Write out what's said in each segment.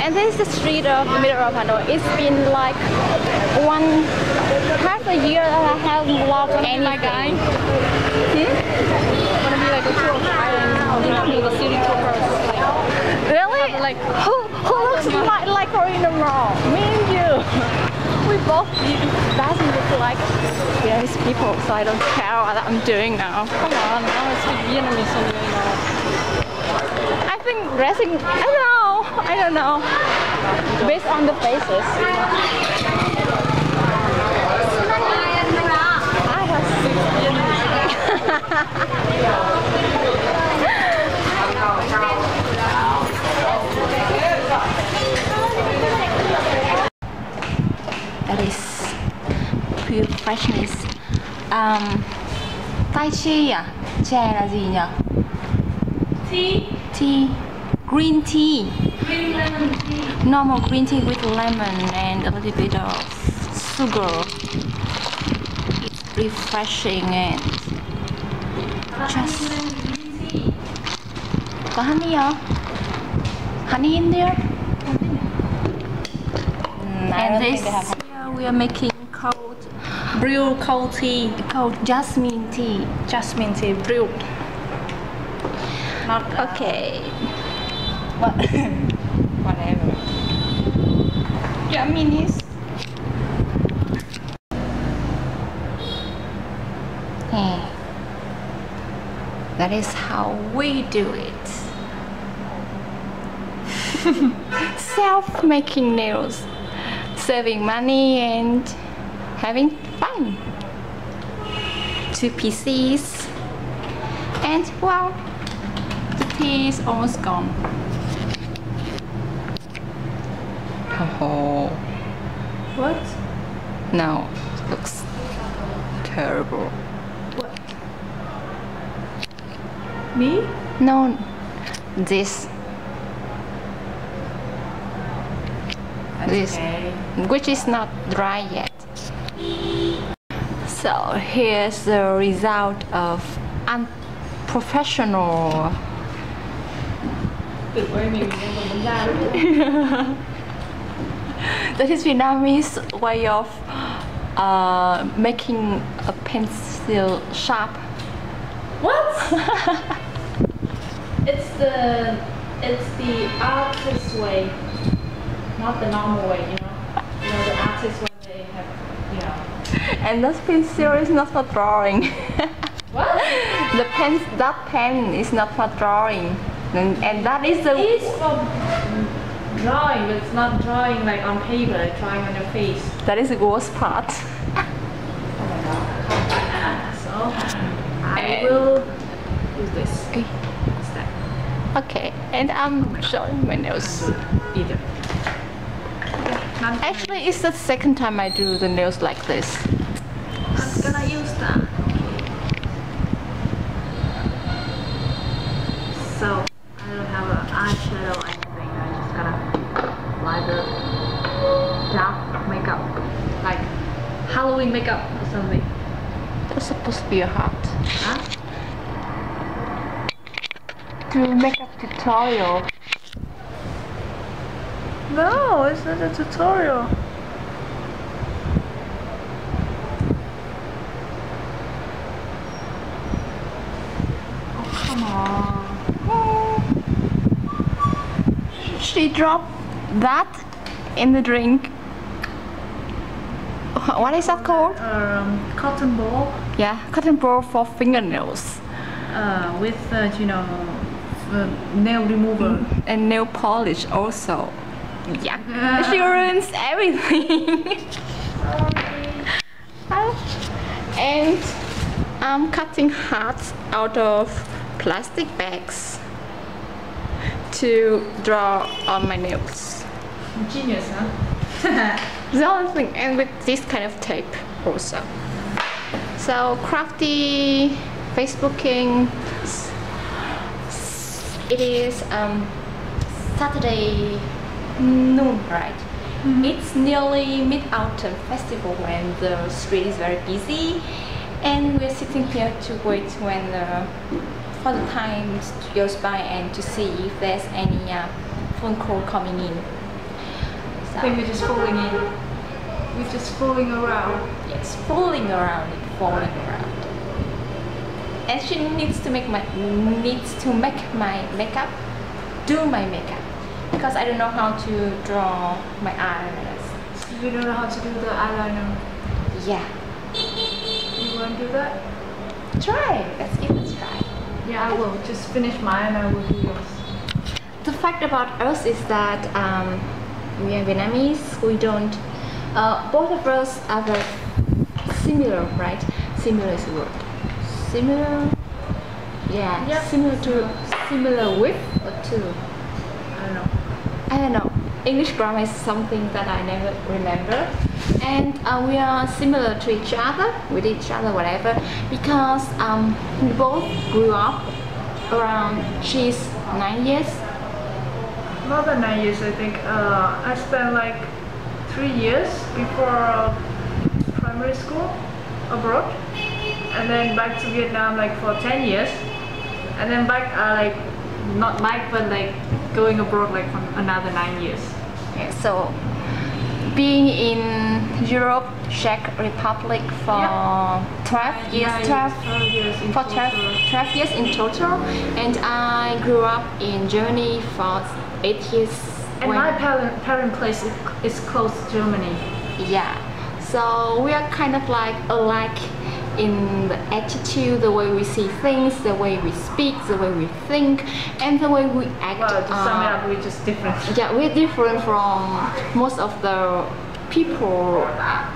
And this is the street of the middle of Hanoi. It's been like one half a year that I haven't walked anything. like guy? Wanna be like a tour of Thailand, you know, the city tour first. Really? like- who who looks like like her in the mall? Me and you. We both doesn't look like Vietnamese people, so I don't care what I'm doing now. come on, now I speak Vietnamese so you know. I think dressing. I don't know. I don't know. Based on the faces. I have That is pure freshness. Um, tai chi à? Chè là gì nhỉ? Tea, Tea. Green tea. Green lemon tea. Normal green tea with lemon and a little bit of sugar. It's refreshing and just. Có honey hả? Honey in there? And this- think they have honey. Here we are making cold, Brew cold tea, cold jasmine tea. jasmine tea, brew. Not uh, Okay. What? Whatever. Yeah, minis. Hey. That is how we do it. Self-making nails, saving money and having fun. Two pieces, and well, the tea is almost gone. Oh. What? No, looks terrible. What? Me? No, this, this, Okay. which is not dry yet. So here's the result of unprofessional. That is Vietnamese way of uh, making a pencil sharp. What? it's the it's the artist way, not the normal way. You know, you know the artist when they have, you know. And that pencil is not for drawing. What? the pen, that pen is not for drawing. And, and that is the It's for drawing, but it's not drawing like on paper, drawing on your face. that is the worst part. So I eh. will use this Okay. instead. Okay, and I'm showing my nails. Either. Actually, it's the second time I do the nails like this. I'm gonna use that. So I don't have an eyeshadow or anything. I just gotta apply the dark makeup, like Halloween makeup or something. It's supposed to be a heart. Huh? Do makeup tutorial. No, it's not a tutorial. Oh come on. She dropped that in the drink. What is that called? Um, cotton ball Yeah, cotton ball for fingernails uh, with uh, you know uh, nail remover. and nail polish also. Yeah, she ruins everything. and I'm cutting hearts out of plastic bags to draw on my nails. Genius, huh? The only thing, and with this kind of tape also. So crafty Facebooking. It is um, Saturday noon, right? It's nearly Mid-Autumn Festival when the street is very busy, and we're sitting here to wait when the for the time goes by and to see if there's any uh, phone call coming in. I think we're just falling in. We're just falling around. Yes, falling around it, falling around. And she needs to make my needs to make my makeup, do my makeup, because I don't know how to draw my eyes. You don't know how to do the eyeliner. Yeah, You want to do that? try. Let's give it a try. Yeah, I will. Just finish mine and I will do yours. The fact about us is that um, we are Vietnamese. We don't. Uh, both of us are very similar, right? Similar is the word. Similar. Yeah. Yep. Similar to similar with or to. I don't know. I don't know. English grammar is something that I never remember. And uh, we are similar to each other, with each other, whatever, because um, we both grew up around, she's nine years. More than nine years, I think. Uh, I spent like three years before primary school abroad, and then back to Vietnam like for ten years, and then back uh, like not back but like going abroad like for another nine years. Yeah, so being in Europe, Czech Republic for 12 years, Nine 12 12 years in for 12, 12 years in total, and I grew up in Germany for 8 years. And my parent parent place is, is close to Germany. Yeah. So we are kind of like alike in the attitude, the way we see things, the way we speak, the way we think, and the way we act. Well, to sum it uh, up, we're just different. yeah, we're different from most of the people,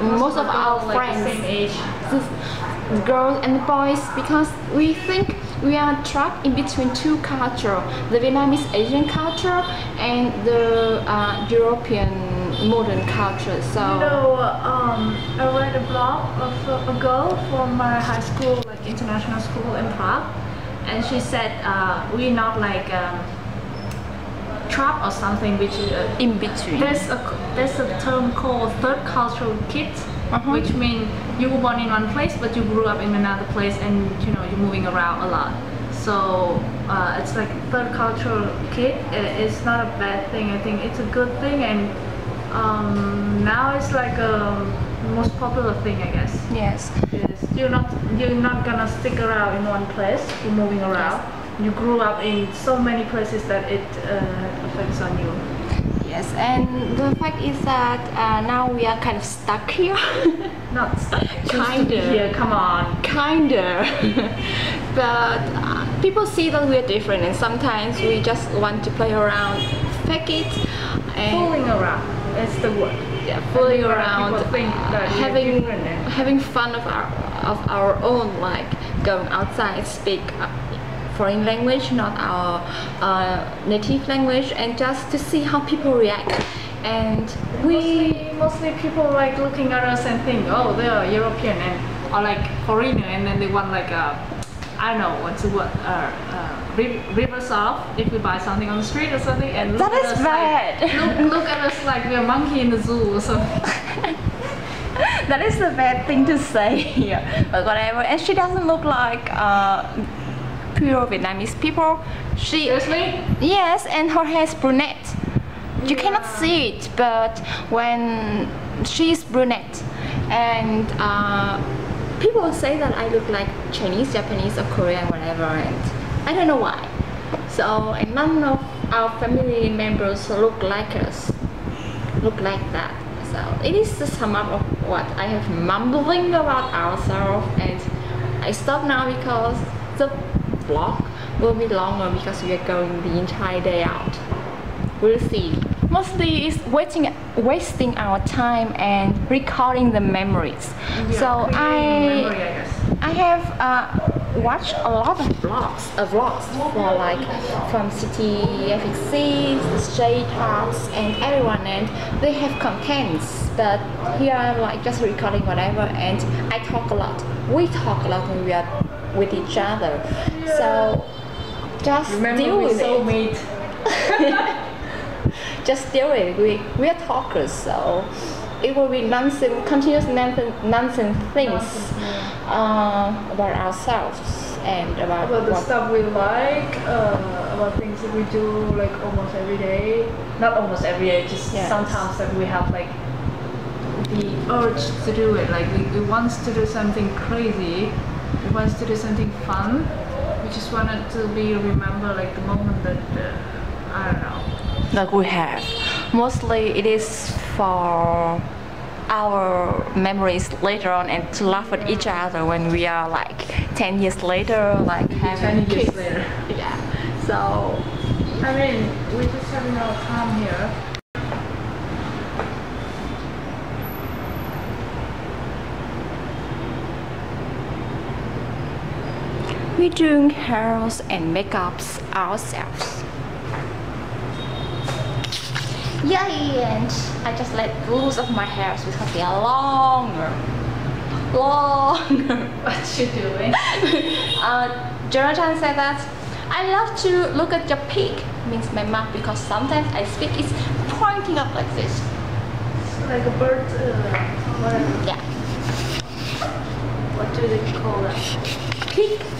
most, of them our all, like, friends, the same age. The girls and the boys, because we think we are trapped in between two cultures, the Vietnamese Asian culture and the uh, European modern culture. So. You know, um, I read a blog of a, a girl from my high school, like international school in Prague, and she said uh, we're not like um, trap or something, which uh, in between. there's a there's a term called third cultural kids, Uh-huh. which means you were born in one place but you grew up in another place and you know you're moving around a lot. So uh, it's like third cultural kid. It's not a bad thing. I think it's a good thing and um, now it's like a most popular thing, I guess. yes. Yes, you're not you're not gonna stick around in one place. You're moving around. You grew up in so many places that it uh, affects on you. Yes, and the fact is that uh, now we are kind of stuck here. Not stuck. Kinda. Here, come on. Kinda. but uh, people see that we're different, and sometimes we just want to play around, fake it, and Fooling around. That's the word. yeah, fooling around, uh, having having fun of our of our own, like going outside, speak uh, foreign language, not our uh, native language, and just to see how people react. And we Mostly, mostly people like looking at us and think, oh, they're European and or like foreigner, and then they want like a, I don't know what's the word, uh, uh, rip, rip us off if we buy something on the street or something, and look That at us bad. like look, look at us like we're a monkey in the zoo or something. that is the bad thing to say here, but whatever. And she doesn't look like uh, pure Vietnamese people. She Seriously? yes, and her hair is brunette. You cannot see it, but when she's brunette, and uh, people say that I look like Chinese, Japanese, or Korean, whatever, and I don't know why. So, and none of our family members look like us, look like that. So, it is the sum up of what I have mumbling about ourselves, and I stop now because the vlog will be longer because we are going the entire day out. We'll see. Mostly it's wasting wasting our time and recording the memories. We so I memory, I guess. I have uh, watched a lot of vlogs, uh, vlogs for like from City FXC, the Stray Talks, and everyone, and they have contents. But here I'm like just recording whatever, and I talk a lot. We talk a lot when we are with each other. So just Remember, deal we with it soulmate. just deal with it. We, we are talkers, so it will be nonsense, continuous nonsense, nonsense things uh, about ourselves. and about, about the what stuff we like, uh, about things that we do like almost every day. Not almost every day, just Yes. sometimes that we have like the urge to do it. Like we, we want to do something crazy, we want to do something fun. We just wanted to be remember like the moment that uh, I don't know. that we have. Mostly it is for our memories later on and to laugh at each other when we are like 10 years later, like having 10 years kids. later. Yeah. So I mean, we're just having our time here. We doing hairs and makeups ourselves. Yay! And I just let loose of my hairs because they are longer. Longer. What you doing? uh, Jonathan said that I love to look at your peak, means my mouth, because sometimes I speak it's pointing up like this. like a bird, uh. Yeah. What do they call that? Peak.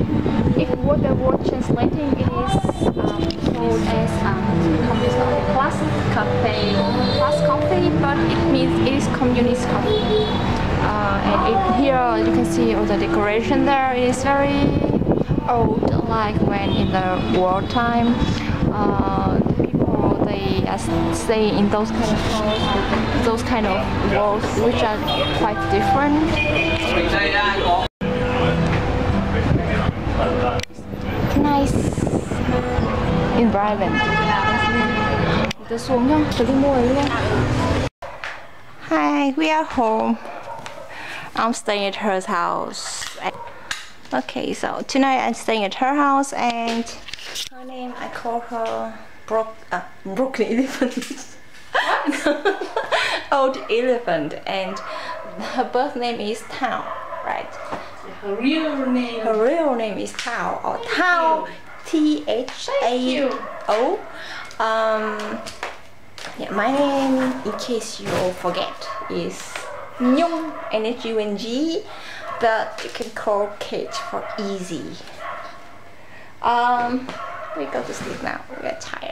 if the word translating it is um, called as um, class cafe, class coffee, but it means it is communist coffee. Uh, and it, here you can see all the decoration there. It is very old, like when in the war time, uh, people they stay in those kind of those kind of walls, which are quite different. Environment. Tôi xuống nhá, tôi đi mua đấy nha. Hi, we are home. I'm staying at her house. Okay, so tonight I'm staying at her house and her name I call her Brook uh, Brooklyn Elephant. Old Elephant and her birth name is Tao, right? Her real name. Her real name is Tao or Tao T H A O. Um, yeah, my name, in case you all forget, is Nhung N H U N G, but you can call Kate for easy. Um, we go to sleep now. We are tired.